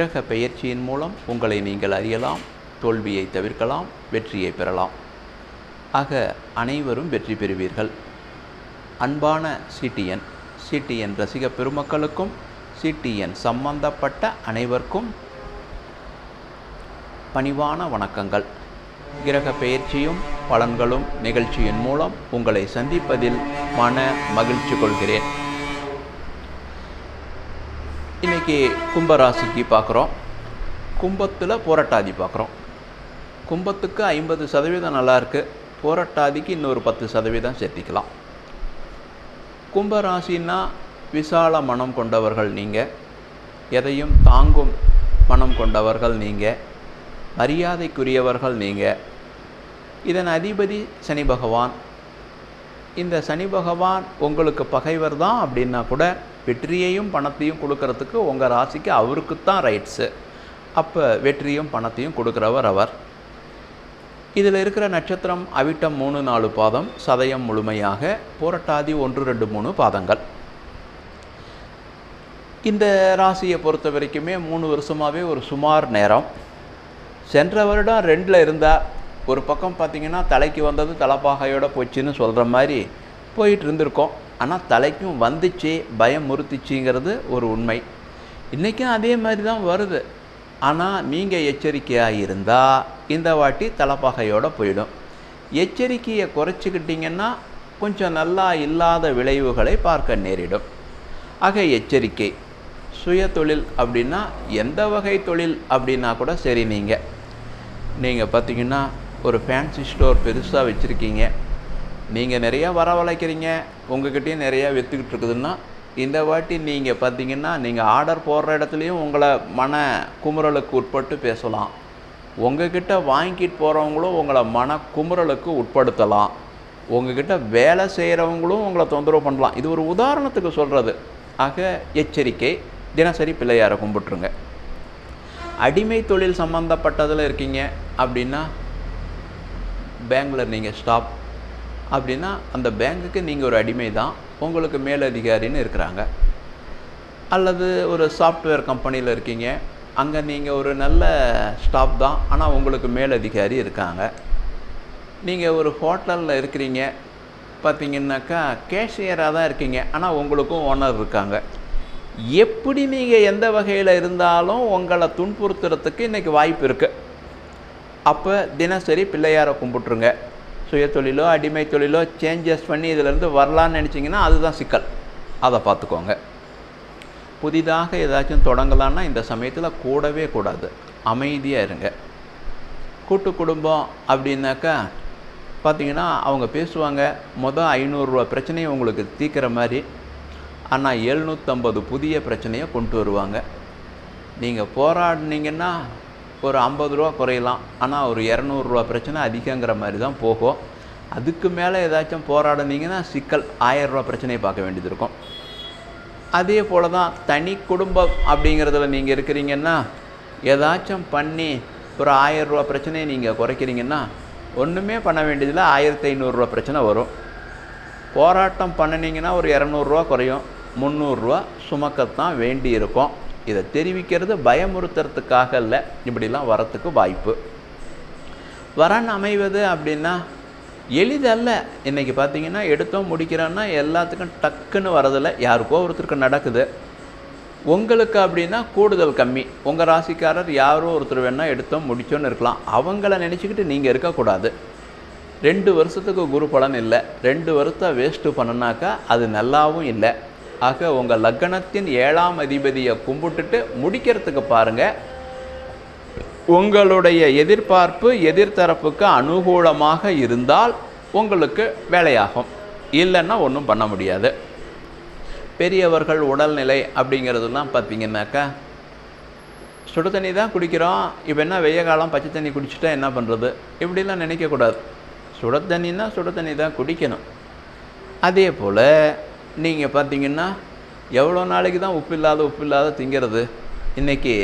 கிரக பெயர்ச்சியின் மூலம் உங்களை நீங்கள் அறியலாம் தோல்வியை தவிர்க்கலாம் வெற்றியை பெறலாம். ஆக அனைவரும் வெற்றி பெறுவீர்கள். அன்பான சிடிஎன் சிடிஎன் ரசிக பெருமக்களுக்கும் சிடிஎன் சம்பந்தப்பட்ட அனைவருக்கும் பணிவான வணக்கங்கள். கிரக பெயர்ச்சியும் பலன்களும் நிகழ்ச்சியின் மூலம் உங்களை சந்திப்பதில் மன மகிழ்ச்சி கொள்கிறேன். இன்றைக்கி கும்பராசிக்கு பார்க்குறோம். கும்பத்தில் போராட்டாதி பார்க்குறோம். கும்பத்துக்கு ஐம்பது சதவீதம் நல்லாயிருக்கு போராட்டாதிக்கு இன்னொரு பத்து சதவீதம் சேர்த்திக்கலாம். கும்பராசின்னா விசால மனம் கொண்டவர்கள் நீங்கள் எதையும் தாங்கும் மனம் கொண்டவர்கள் நீங்கள் மரியாதைக்குரியவர்கள் நீங்கள் இதன் அதிபதி சனி பகவான். இந்த சனி பகவான் உங்களுக்கு பகைவர் தான் அப்படின்னா கூட வெற்றியையும் பணத்தையும் கொடுக்கறதுக்கு உங்கள் ராசிக்கு அவருக்கு தான் ரைட்ஸு அப்போ வெற்றியும் பணத்தையும் கொடுக்குறவர் அவர். இதில் இருக்கிற நட்சத்திரம் அவிட்டம் மூணு நாலு பாதம் சதயம் முழுமையாக போரட்டாதி ஒன்று ரெண்டு மூணு பாதங்கள். இந்த ராசியை பொறுத்த வரைக்குமே மூணு வருஷமாகவே ஒரு சுமார் நேரம். சென்ற வருடம் ரெண்டில் இருந்தால் ஒரு பக்கம் பார்த்திங்கன்னா தலைக்கு வந்தது தலைப்பாகையோடு போச்சுன்னு சொல்கிற மாதிரி போயிட்டு இருந்திருக்கோம். ஆனால் தலைக்கும் வந்துச்சு பயம் ஒரு உண்மை. இன்றைக்கும் அதே மாதிரி தான் வருது. ஆனால் நீங்கள் எச்சரிக்கையாக இருந்தால் இந்த வாட்டி தலைப்பகையோடு போயிடும். எச்சரிக்கையை குறைச்சிக்கிட்டிங்கன்னா கொஞ்சம் நல்லா இல்லாத விளைவுகளை பார்க்க நேரிடும். ஆக எச்சரிக்கை. சுய தொழில் அப்படின்னா எந்த வகை தொழில் அப்படின்னா கூட சரி நீங்கள் நீங்கள் பார்த்தீங்கன்னா ஒரு ஃபேன்சி ஸ்டோர் பெருசாக வச்சுருக்கீங்க. நீங்கள் நிறையா வரவழைக்கிறீங்க உங்ககிட்டயும் நிறையா விற்றுக்கிட்டு இருக்குதுன்னா இந்த வாட்டி நீங்கள் பார்த்தீங்கன்னா நீங்கள் ஆர்டர் போடுற இடத்துலையும் உங்களை மன குமுறலுக்கு உட்பட்டு பேசலாம். உங்ககிட்ட வாங்கிட்டு போகிறவங்களும் உங்களை மன குமுறலுக்கு உட்படுத்தலாம். உங்ககிட்ட வேலை செய்கிறவங்களும் உங்களை தொந்தரவு பண்ணலாம். இது ஒரு உதாரணத்துக்கு சொல்கிறது ஆக எச்சரிக்கை. தினசரி பிள்ளையாரை கும்பிட்டுருங்க. அடிமை தொழில் சம்மந்தப்பட்டதில் இருக்கீங்க அப்படின்னா பேங்கில் நீங்கள் ஸ்டாப் அப்படின்னா அந்த பேங்குக்கு நீங்கள் ஒரு அடிமை தான் உங்களுக்கு மேலதிகாரின்னு இருக்கிறாங்க. அல்லது ஒரு சாஃப்ட்வேர் கம்பெனியில் இருக்கீங்க அங்கே நீங்கள் ஒரு நல்ல ஸ்டாஃப் தான் ஆனால் உங்களுக்கு மேலதிகாரி இருக்காங்க. நீங்கள் ஒரு ஹோட்டலில் இருக்கிறீங்க பார்த்தீங்கன்னாக்கா கேஷியராக தான் இருக்கீங்க ஆனால் உங்களுக்கும் ஓனர் இருக்காங்க. எப்படி நீங்கள் எந்த வகையில் இருந்தாலும் உங்களை துன்புறுத்துறதுக்கு இன்றைக்கி வாய்ப்பு இருக்குது அப்போ தினசரி பிள்ளையாரை கும்பிட்ருங்க சுய தொழிலோ அடிமை தொழிலோ சேஞ்சஸ் பண்ணி இதிலேருந்து வரலான்னு நினச்சிங்கன்னா அதுதான் சிக்கல். அதை பார்த்துக்கோங்க. புதிதாக ஏதாச்சும் தொடங்கலான்னா இந்த சமயத்தில் கூடவே கூடாது. அமைதியாக இருங்க. கூட்டு குடும்பம் அப்படின்னாக்கா பார்த்தீங்கன்னா அவங்க பேசுவாங்க மொதல் ஐநூறுரூவா பிரச்சனையை உங்களுக்கு தீர்க்குற மாதிரி ஆனால் எழுநூற்றம்பது புதிய பிரச்சனையை கொண்டு வருவாங்க. நீங்கள் போராடினீங்கன்னா ஒரு ஐம்பது ரூபா குறையலாம். ஆனால் ஒரு இரநூறுவா பிரச்சனை அதிகங்கிற மாதிரி தான் போகும். அதுக்கு மேலே ஏதாச்சும் போராடினீங்கன்னா சிக்கல் ஆயரூவா பிரச்சனையை பார்க்க வேண்டியது இருக்கும். அதே போல் தான் தனி குடும்பம் அப்படிங்கிறதுல நீங்கள் இருக்கிறீங்கன்னா ஏதாச்சும் பண்ணி ஒரு ஆயரூவா பிரச்சனையை நீங்கள் குறைக்கிறீங்கன்னா ஒன்றுமே பண்ண வேண்டியதில்லை. ஆயிரத்தி ஐநூறுரூவா பிரச்சனை வரும். போராட்டம் பண்ணினீங்கன்னா ஒரு இரநூறுவா குறையும். முந்நூறுரூவா சுமக்கத்தான் வேண்டி இருக்கும் இதை தெரிவிக்கிறது பயமுறுத்துறதுக்காக இல்லை. இப்படிலாம் வரத்துக்கு வாய்ப்பு. வரன் அமைவது அப்படின்னா எளிதல்ல. இன்றைக்கி பார்த்தீங்கன்னா எடுத்தோம் முடிக்கிறோன்னா எல்லாத்துக்கும் டக்குன்னு வரதில்லை. யாருக்கோ ஒருத்தருக்கு நடக்குது. உங்களுக்கு அப்படின்னா கூடுதல் கம்மி. உங்கள் ராசிக்காரர் யாரோ ஒருத்தர் வேணால் எடுத்தோம் முடித்தோன்னு இருக்கலாம். அவங்கள நினச்சிக்கிட்டு நீங்கள் இருக்கக்கூடாது. ரெண்டு வருஷத்துக்கு குரு பலன் இல்லை. ரெண்டு வருஷத்தை வேஸ்ட்டு பண்ணுனாக்கா அது நல்லாவும் இல்லை. ஆக உங்கள் லக்னத்தின் ஏழாம் அதிபதியை கும்பிட்டுட்டு முடிக்கிறதுக்கு பாருங்கள் உங்களுடைய எதிர்பார்ப்பு எதிர்த்தரப்புக்கு அனுகூலமாக இருந்தால் உங்களுக்கு வேலையாகும். இல்லைன்னா ஒன்றும் பண்ண முடியாது. பெரியவர்கள் உடல்நிலை அப்படிங்கிறதுலாம் பார்த்தீங்கன்னாக்கா சுடு தண்ணி தான் குடிக்கிறோம். இப்போ என்ன வெய்ய காலம் பச்சை தண்ணி குடிச்சிட்டா என்ன பண்ணுறது இப்படிலாம் நினைக்கக்கூடாது. சுட தண்ணின்னா சுட தண்ணி தான் குடிக்கணும். அதே போல் நீங்கள் பார்த்தீங்கன்னா எவ்வளோ நாளைக்கு தான் உப்பு இல்லாத உப்பு இல்லாத திங்கிறது? இன்றைக்கி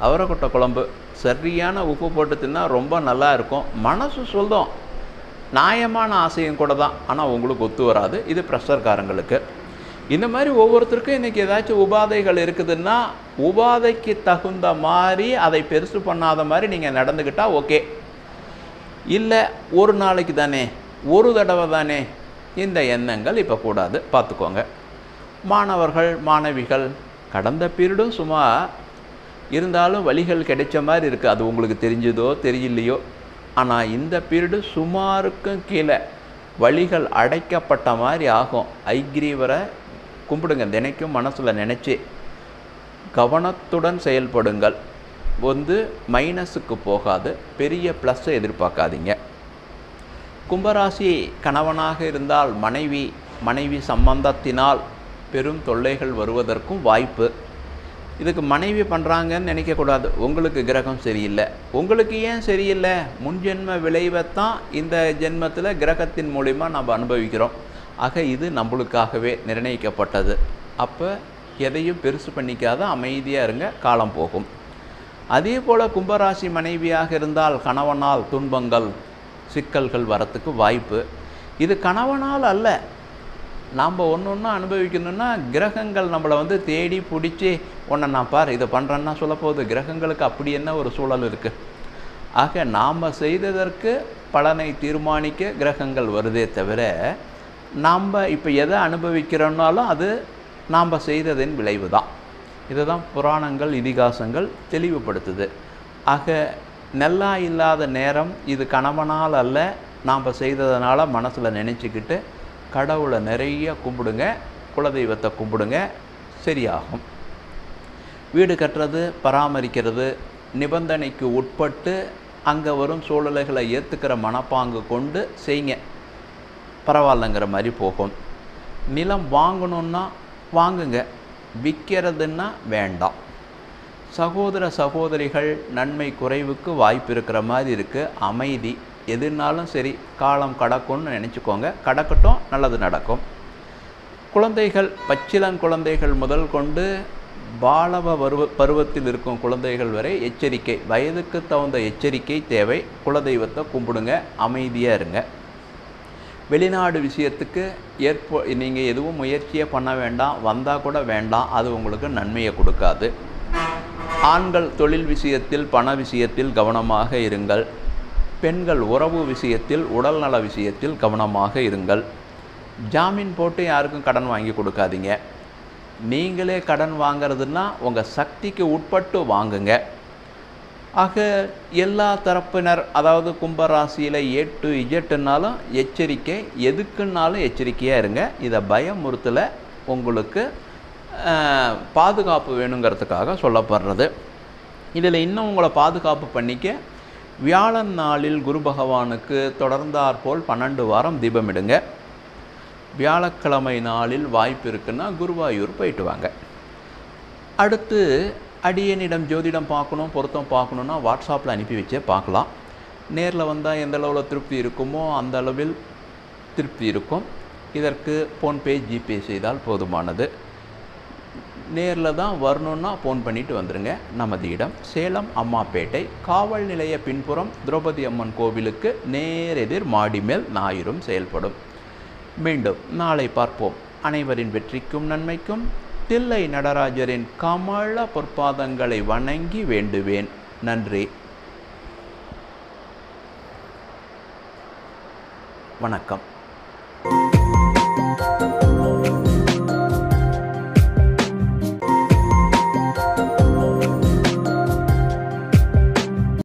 அவரைக்கொட்டை குழம்பு. சரியான உப்பு போட்டு தின்னா ரொம்ப நல்லா இருக்கும். மனசு சொல்லும். நியாயமான ஆசையும் கூட தான். ஆனால் உங்களுக்கு ஒத்து வராது. இது ப்ரெஷர்காரங்களுக்கு. இந்த மாதிரி ஒவ்வொருத்தருக்கும் இன்றைக்கி ஏதாச்சும் உபாதைகள் இருக்குதுன்னா உபாதைக்கு தகுந்த மாதிரி அதை பெருசு பண்ணாத மாதிரி நீங்கள் நடந்துக்கிட்டால் ஓகே. இல்லை ஒரு நாளைக்கு தானே ஒரு தடவை தானே இந்த எண்ணங்கள் இப்போ கூடாது. பார்த்துக்கோங்க. மாணவர்கள் மாணவிகள் கடந்த பீரியடும் சும்மா இருந்தாலும் வழிகள் கிடைச்ச மாதிரி இருக்குது அது உங்களுக்கு தெரிஞ்சதோ தெரியலையோ. ஆனால் இந்த பீரியடு சுமாருக்கும் கீழே வழிகள் அடைக்கப்பட்ட மாதிரி ஆகும். ஐக்ரீவரை கும்பிடுங்க. தினைக்கும் மனசில் நினச்சி கவனத்துடன் செயல்படுங்கள். வந்து மைனஸுக்கு போகாது. பெரிய ப்ளஸ்ஸை எதிர்பார்க்காதீங்க. கும்பராசி கணவனாக இருந்தால் மனைவி மனைவி சம்பந்தத்தினால் பெரும் தொல்லைகள் வருவதற்கும் வாய்ப்பு. இதுக்கு மனைவி பண்ணுறாங்கன்னு நினைக்கக்கூடாது உங்களுக்கு கிரகம் சரியில்லை. உங்களுக்கு ஏன் சரியில்லை? முன்ஜென்ம விளைவைத்தான் இந்த ஜென்மத்தில் கிரகத்தின் மூலிமா நம்ம அனுபவிக்கிறோம். ஆக இது நம்மளுக்காகவே நிர்ணயிக்கப்பட்டது. அப்போ எதையும் பெருசு பண்ணிக்காத அமைதியாக இருங்க. காலம் போகும். அதே போல் கும்பராசி மனைவியாக இருந்தால் கணவனால் துன்பங்கள் சிக்கல்கள் வரத்துக்கு வாய்ப்பு. இது கணவனால் அல்ல. நாம் ஒன்று ஒன்று அனுபவிக்கணும்னா கிரகங்கள் நம்மளை வந்து தேடி பிடிச்சி உன்னை நான் பார் இதை பண்ணுறேன்னா சொல்ல போகுது. கிரகங்களுக்கு அப்படி என்ன ஒரு சூழல் இருக்குது ஆக நாம் செய்ததற்கு பலனை தீர்மானிக்க கிரகங்கள் வருதே தவிர நாம் இப்போ எதை அனுபவிக்கிறோன்னாலும் அது நாம் செய்ததின் விளைவு தான் இதுதான் புராணங்கள் இதிகாசங்கள் தெளிவுபடுத்துது. ஆக நல்லா இல்லாத நேரம் இது கணவனால் அல்ல. நாம் செய்ததுனால மனசில் நினச்சிக்கிட்டு கடவுளை நிறைய கும்பிடுங்க குலதெய்வத்தை கும்பிடுங்க சரியாகும். வீடு கட்டுறது பராமரிக்கிறது நிபந்தனைக்கு உட்பட்டு அங்கே வரும் சூழ்நிலைகளை ஏற்றுக்கிற மனப்பாங்கு கொண்டு செய்யுங்க. பரவாயில்லைங்கிற மாதிரி போகும். நிலம் வாங்கணுன்னா வாங்குங்க. விற்கிறதுன்னா வேண்டாம். சகோதர சகோதரிகள் நன்மை குறைவுக்கு வாய்ப்பு இருக்கிற மாதிரி இருக்குது அமைதி எதுனாலும் சரி காலம் கடக்கும்னு நினச்சிக்கோங்க. கடக்கட்டும் நல்லது நடக்கும். குழந்தைகள் பச்சிலன் குழந்தைகள் முதல் கொண்டு பாலவ பருவ பருவத்தில் இருக்கும் குழந்தைகள் வரை எச்சரிக்கை. வயதுக்கு தகுந்த எச்சரிக்கை தேவை. குலதெய்வத்தை கும்பிடுங்க அமைதியாக இருங்க. வெளிநாடு விஷயத்துக்கு ஏற்ப நீங்கள் எதுவும் முயற்சியே பண்ண வேண்டாம். வந்தால் கூட வேண்டாம். அது உங்களுக்கு நன்மையை கொடுக்காது. ஆண்கள் தொழில் விஷயத்தில் பண விஷயத்தில் கவனமாக இருங்கள். பெண்கள் உறவு விஷயத்தில் உடல்நல விஷயத்தில் கவனமாக இருங்கள். ஜாமீன் போட்டு யாருக்கும் கடன் வாங்கி கொடுக்காதீங்க. நீங்களே கடன் வாங்கிறதுனா உங்கள் சக்திக்கு உட்பட்டு வாங்குங்க. ஆக எல்லா தரப்பினர் அதாவது கும்பராசியில் ஏ டு இஜெட்டுனாலும் எச்சரிக்கை எதுக்குன்னாலும் எச்சரிக்கையாக இருங்க. இதை பயமுறுத்தலை உங்களுக்கு பாதுகாப்பு வேணுங்கிறதுக்காக சொல்லப்படுறது. இதில் இன்னும் உங்களை பாதுகாப்பு பண்ணிக்க வியாழன் நாளில் குரு பகவானுக்கு தொடர்ந்தாற்போல் பன்னெண்டு வாரம் தீபமிடுங்க வியாழக்கிழமை நாளில் வாய்ப்பு இருக்குன்னா குருவாயூர் போயிட்டு வாங்க. அடுத்து அடியனிடம் ஜோதிடம் பார்க்கணும் பொருத்தம் பார்க்கணுன்னா வாட்ஸ்அப்பில் அனுப்பி வச்சே பார்க்கலாம். நேரில் வந்தால் எந்த அளவில் திருப்தி இருக்குமோ அந்த அளவில் திருப்தி இருக்கும். இதற்கு ஃபோன்பே ஜிபே செய்தால் போதுமானது. நேரில் தான் வரணுன்னா ஃபோன் பண்ணிட்டு வந்துடுங்க நமது இடம் சேலம் அம்மாப்பேட்டை காவல் நிலைய பின்புறம் திரௌபதி அம்மன் கோவிலுக்கு நேரெதிர் மாடி மேல் ஞாயிறும் செயல்படும். மீண்டும் நாளை பார்ப்போம். அனைவரின் வெற்றிக்கும் நன்மைக்கும் தில்லை நடராஜரின் கமல பொற்பாதங்களை வணங்கி வேண்டுவேன். நன்றி. வணக்கம்.